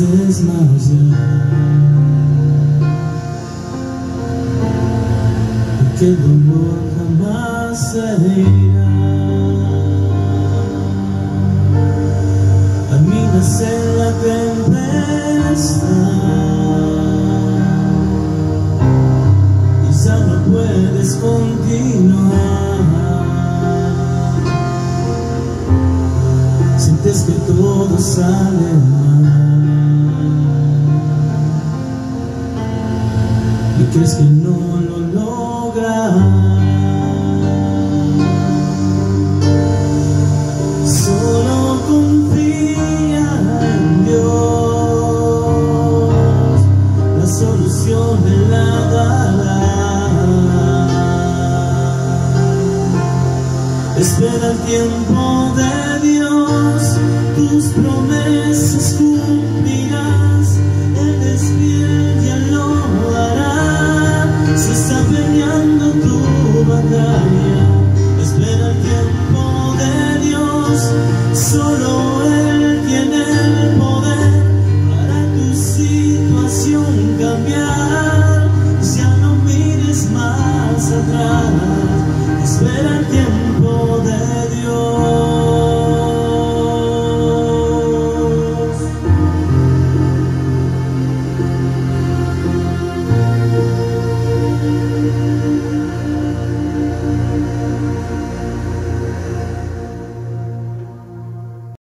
veces más allá que el dolor jamás se irá. A mí en la tempestad. Y ya no puedes continuar. Sientes que todo sale mal. es que no lo logra. Solo confía en Dios. La solución de la dará espera el tiempo de Dios tus promesas